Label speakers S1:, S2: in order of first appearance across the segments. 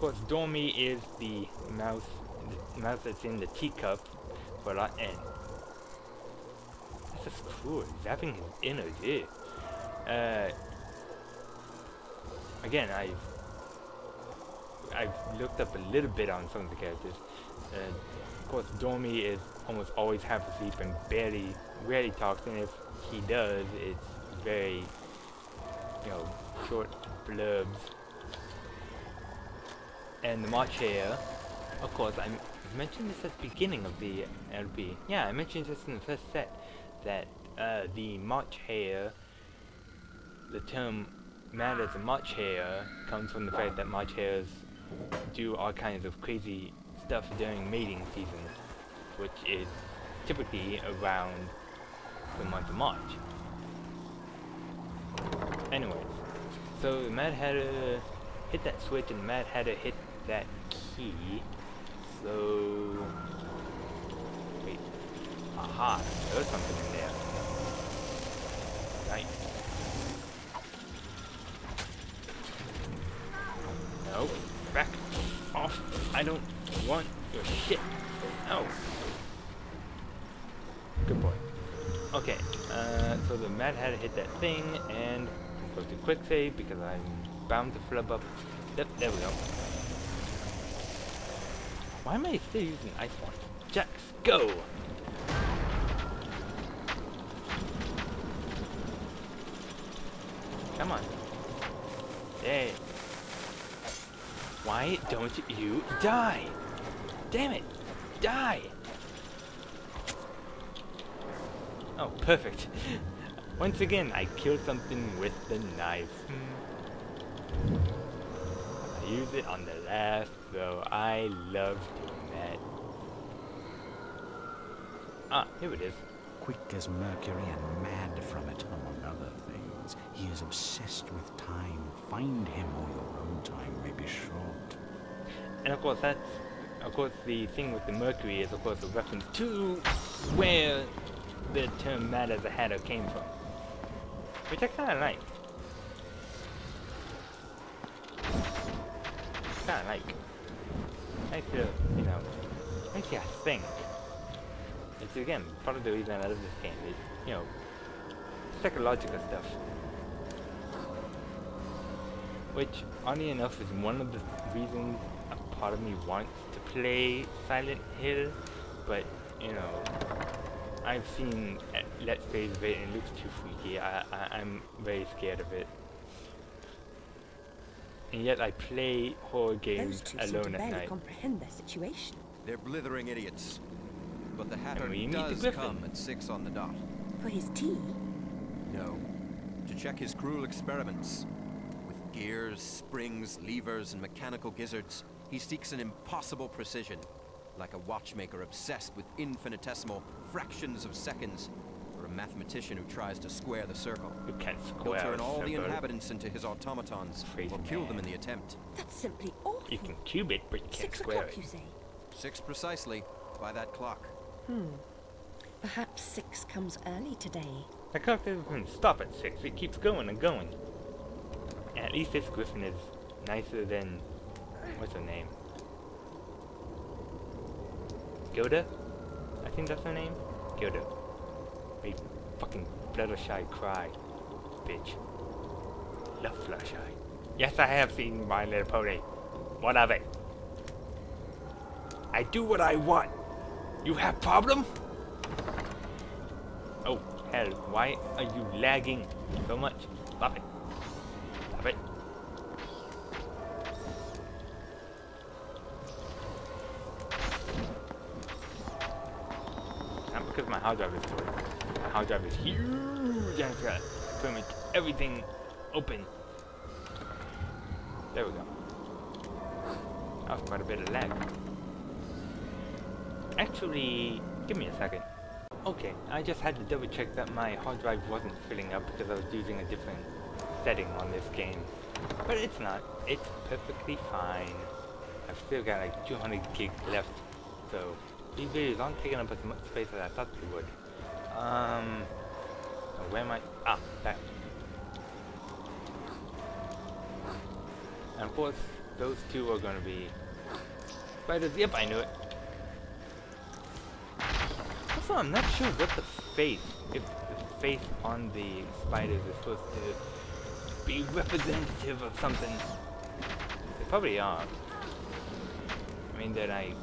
S1: course, Dormy is the mouse, the mouse that's in the teacup but I N. This is cool. Zapping his inner ear. Uh, again, I've I've looked up a little bit on some of the characters. Uh, of course, Dormy is almost always half asleep and barely, rarely talks, and if he does, it's very, you know, short blurbs. And the March Hare, of course, I mentioned this at the beginning of the LP. Yeah, I mentioned this in the first set, that uh, the March Hare, the term as a March Hare comes from the fact that March Hares do all kinds of crazy stuff during mating season, which is typically around the month of March. Anyways, so the Mad Hatter hit that switch and the Mad Hatter hit that key. So, wait, aha, there's something in there. Nice. No, back off. I don't want your shit. No. Good boy. Okay, uh, so the Mad Hatter hit that thing, and go to quick save because I'm bound to flub up. Yep, there we go. Why am I still using Ice Wand? Jacks, go! Come on. Hey. Why don't you die? Damn it! Die! Oh, perfect. Once again, I killed something with the knife. Hmm. Used it on the last though. I love doing that. Ah, here it is.
S2: Quick as Mercury and mad from it, among other things. He is obsessed with time. Find him or your own time may be short.
S1: And of course, that's of course the thing with the Mercury is of course a reference to where the term Mad as a Hatter came from. Which I kinda like. Kinda like. Nice to, you know, makes you think. It's again, part of the reason I love this game is, you know, psychological stuff. Which, oddly enough, is one of the reasons a part of me wants to play Silent Hill, but, you know, I've seen uh, Let's Plays of it and it looks too freaky. I, I, I'm very scared of it. And yet I play horror games
S3: Those two seem to
S1: alone at night.
S3: comprehend their situation.
S4: They're blithering idiots. But the Hatter
S1: we the
S4: does come at six on the dot.
S3: For his tea,
S4: No. To check his cruel experiments. With gears, springs, levers, and mechanical gizzards, he seeks an impossible precision. Like a watchmaker obsessed with infinitesimal fractions of seconds. Or a mathematician who tries to square the circle.
S1: You can't square He'll
S4: turn
S1: a
S4: all the inhabitants into his automatons,
S1: Crazy
S4: or kill them in the attempt.
S3: that's simply awful.
S1: You can cube it, but you can't
S3: Six
S1: square
S3: o'clock,
S1: it.
S3: you say?
S4: Six precisely, by that clock. Hmm.
S3: Perhaps six comes early today.
S1: The clock doesn't stop at 6, it keeps going and going. At least this griffin is nicer than... What's her name? Gilda? I think that's her name? Gilda. Make fucking Fluttershy cry. Bitch. Love Fluttershy. Yes, I have seen My Little Pony. What of it? I do what I want. You have problem? Oh, hell, why are you lagging so much? Stop it. Hard drive is huge got pretty much everything open. There we go. That was quite a bit of lag. Actually, give me a second. Okay, I just had to double check that my hard drive wasn't filling up because I was using a different setting on this game. But it's not. It's perfectly fine. I've still got like 200 gigs left, so these videos aren't taking up as much space as I thought they would. Um, where am I? Ah, that. And of course, those two are gonna be spiders. Yep, I knew it. Also, I'm not sure what the face, if the face on the spiders is supposed to be representative of something. They probably are. I mean, they're like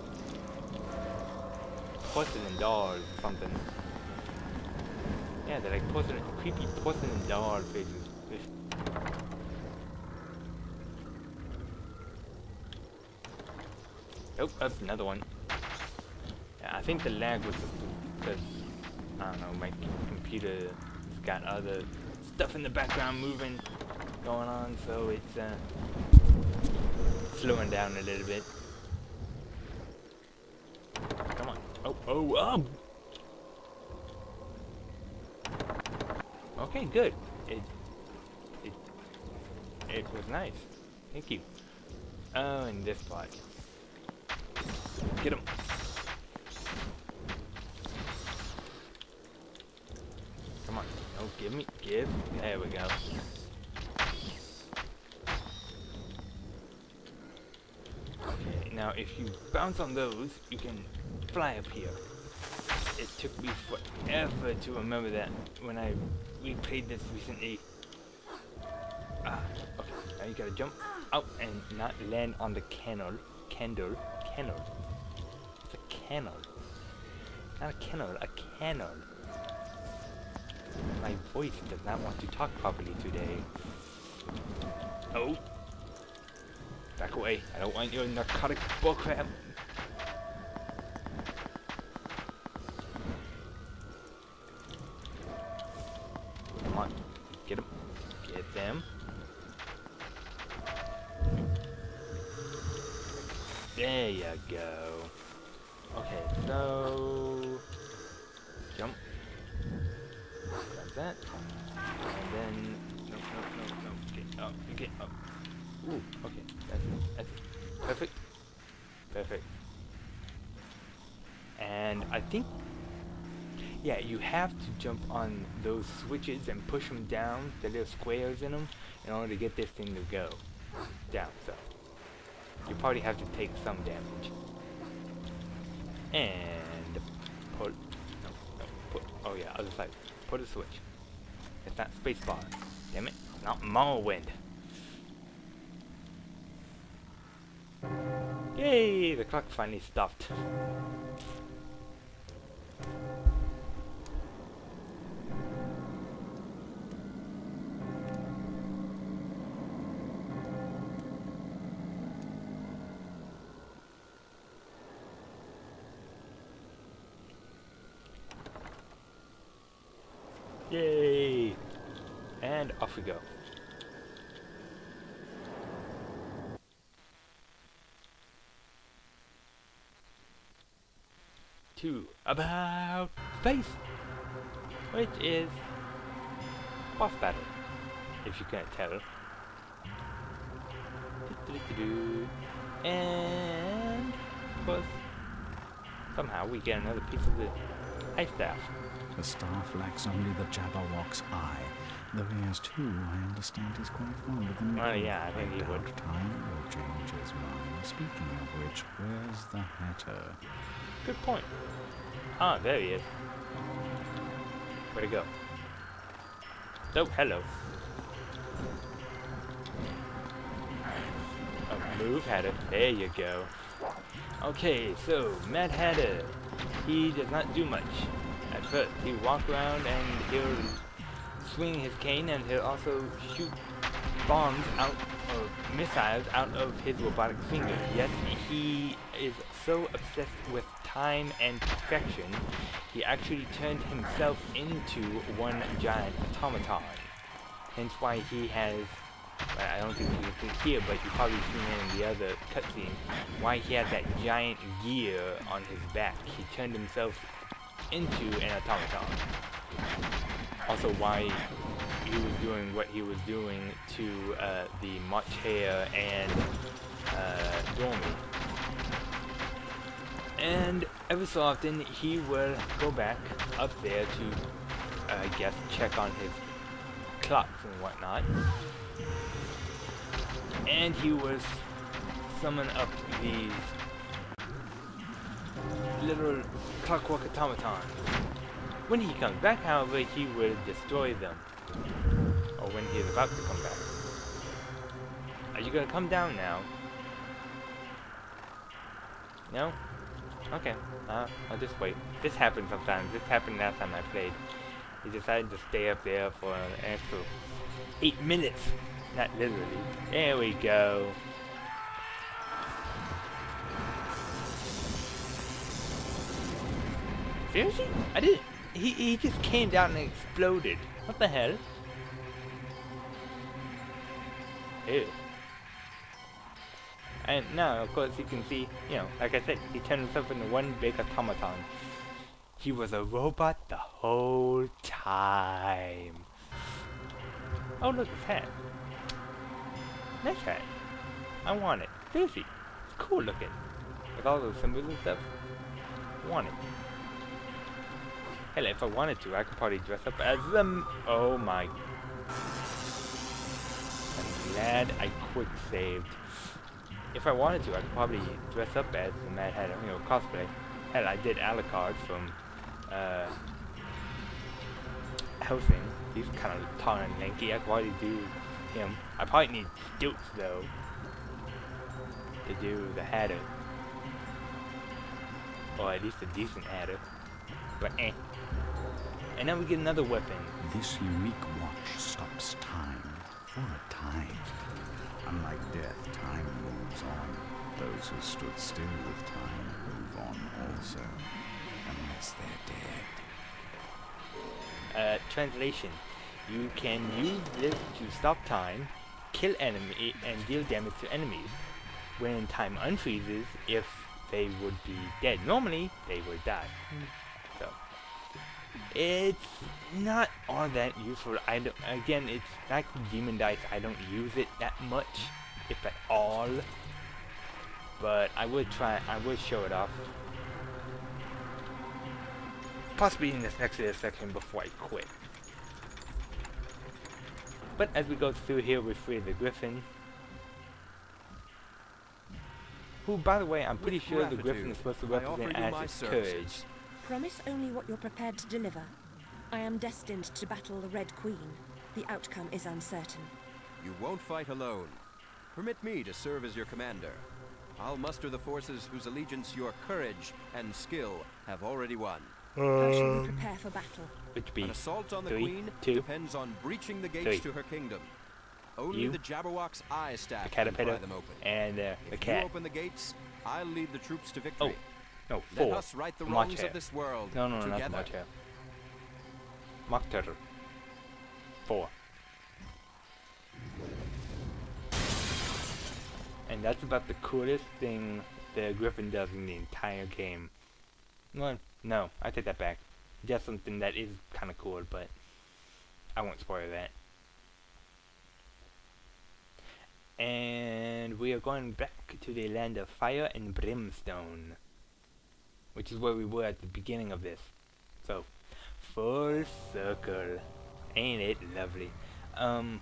S1: porcelain dolls or something. Yeah, they're like porcelain, creepy porcelain doll faces. Oh, that's another one. Yeah, I think the lag was because, I don't know, my computer's got other stuff in the background moving, going on, so it's uh, slowing down a little bit. Come on. Oh, oh, oh! Okay, good. It, it, it was nice. Thank you. Oh, and this part. Get him. Come on. Oh, give me, give. There we go. Okay, now if you bounce on those, you can fly up here. It took me forever to remember that when I replayed this recently. Ah, okay. Now you gotta jump out and not land on the candle. Candle. Candle. It's a kennel. Not a kennel, a kennel. My voice does not want to talk properly today. Oh. Back away. I don't want your narcotic bullcrap. Them. There you go. Okay, so jump. Grab that. And then no no no no get up get up. Ooh, okay. That's that's perfect. Perfect. And I think yeah, you have to jump on those switches and push them down, the little squares in them, in order to get this thing to go down. So you probably have to take some damage. And put no no put oh yeah other side put a switch. It's not spacebar. Damn it! Not Morrowind. Yay! The clock finally stopped. To about space, which is boss battle, if you can't tell. And of course, somehow we get another piece of the eye staff.
S2: The staff lacks only the Jabberwock's eye. Though he has two, I understand he's quite fond of them.
S1: Well, yeah, I think he would.
S2: Time will change his mind. Speaking of which, where's the Hatter?
S1: Good point. Ah, there he is. Where'd he go? Oh, hello. Oh, move, Hatter. There you go. Okay, so, Mad Hatter. He does not do much at first. He walk around and he'll swing his cane and he'll also shoot bombs out missiles out of his robotic finger. Yes, he is so obsessed with time and perfection, he actually turned himself into one giant automaton. Hence why he has, well, I don't think you can here, but you've probably seen it in the other cutscene, why he had that giant gear on his back. He turned himself into an automaton. Also why he was doing what he was doing to uh, the March and uh, Dormy. And every so often he will go back up there to, uh, I guess, check on his clocks and whatnot. And he was summon up these little clockwork automatons. When he comes back, however, he will destroy them. When he is about to come back. Are you gonna come down now? No? Okay. Uh, I'll just wait. This happens sometimes. This happened last time I played. He decided to stay up there for an extra eight minutes. Not literally. There we go. Seriously? I didn't. He, he just came down and exploded. What the hell? Ew. And now, of course, you can see, you know, like I said, he turned himself into one big automaton. He was a robot the whole time. Oh, look, his hat. Nice hat. I want it. Seriously. It's cool looking. With all those symbols and stuff. Want it. Hell, if I wanted to, I could probably dress up as them. Oh my. I'm I quick saved. If I wanted to, I could probably dress up as the Mad Hatter, you know, cosplay. Hell, I did Alucard from uh, Hellsing. He's kind of tall and lanky. I could probably do him. I probably need stilts though to do the Hatter, or at least a decent Hatter. But eh. And now we get another weapon.
S2: This unique watch stops time for a time. Unlike death, time moves on. Those who stood still with time move on also, unless they're dead.
S1: Uh, translation. You can use this to stop time, kill enemy, and deal damage to enemies. When time unfreezes, if they would be dead normally, they would die. So, it's not all that useful. I don't, again, it's like Demon Dice. I don't use it that much, if at all. But I would try, I would show it off. Possibly in this next section before I quit. But as we go through here, we free the Griffin. Who, by the way, I'm pretty
S4: With
S1: sure the Griffin is supposed to
S4: I offer
S1: represent
S4: you my
S1: Ash's courage.
S3: Promise only what you're prepared to deliver. I am destined to battle the Red Queen. The outcome is uncertain.
S4: You won't fight alone. Permit me to serve as your commander. I'll muster the forces whose allegiance your courage and skill have already won.
S3: How shall we prepare for battle?
S1: Which be
S4: An assault on the
S1: three,
S4: Queen
S1: two,
S4: depends on breaching the gates
S1: three.
S4: to her kingdom. Only
S1: You,
S4: the Jabberwock's eye staff
S1: the
S4: can pry
S1: caterpillar,
S4: them open.
S1: and uh, the
S4: if
S1: cat.
S4: you open the gates, I'll lead the troops to victory.
S1: No,
S4: Let us right the wrongs of this world
S1: No, no, no, not
S4: together.
S1: the March Hare. Mock turtle. Four. And that's about the coolest thing the Griffin does in the entire game. Well, no, I take that back. Just something that is kind of cool, but I won't spoil that. And we are going back to the land of fire and brimstone which is where we were at the beginning of this. So, full circle. Ain't it lovely? Um,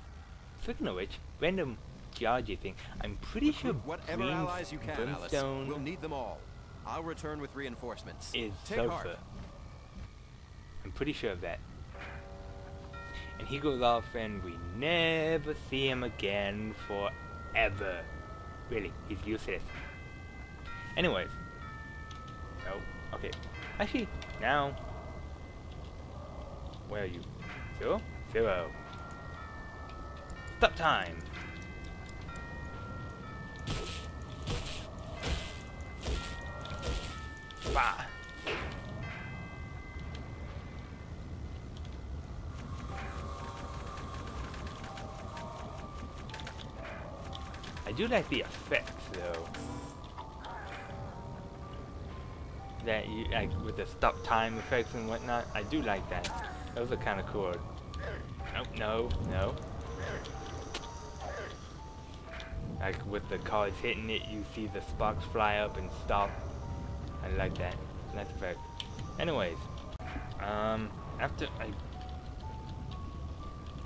S1: speaking of which, random geology thing. I'm pretty sure
S4: whatever
S1: Brims-
S4: allies you can, Alice. We'll need them all. I'll return with reinforcements.
S1: is
S4: Take heart.
S1: I'm pretty sure of that. And he goes off and we never see him again forever. Really, he's useless. Anyways. Oh, okay. Actually, now. Where are you? Zero? Zero. Stop time! Bah! I do like the effects though. That you like with the stop time effects and whatnot. I do like that. Those are kind of cool. Nope, no, no. Like with the cards hitting it, you see the sparks fly up and stop. I like that. Nice effect. Anyways, um, after I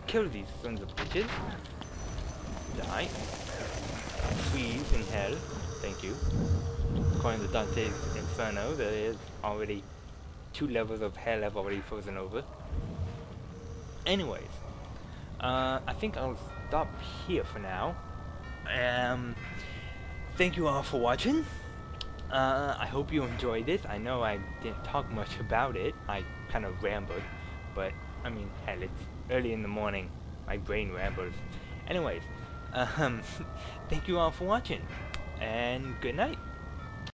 S1: kill these sons of bitches, die, freeze in hell, Thank you. According to Dante's Inferno, there is already two levels of hell have already frozen over. Anyways, uh, I think I'll stop here for now. Um, thank you all for watching. Uh, I hope you enjoyed this. I know I didn't talk much about it. I kind of rambled, but I mean, hell, it's early in the morning. My brain rambles. Anyways, um, thank you all for watching, and good night.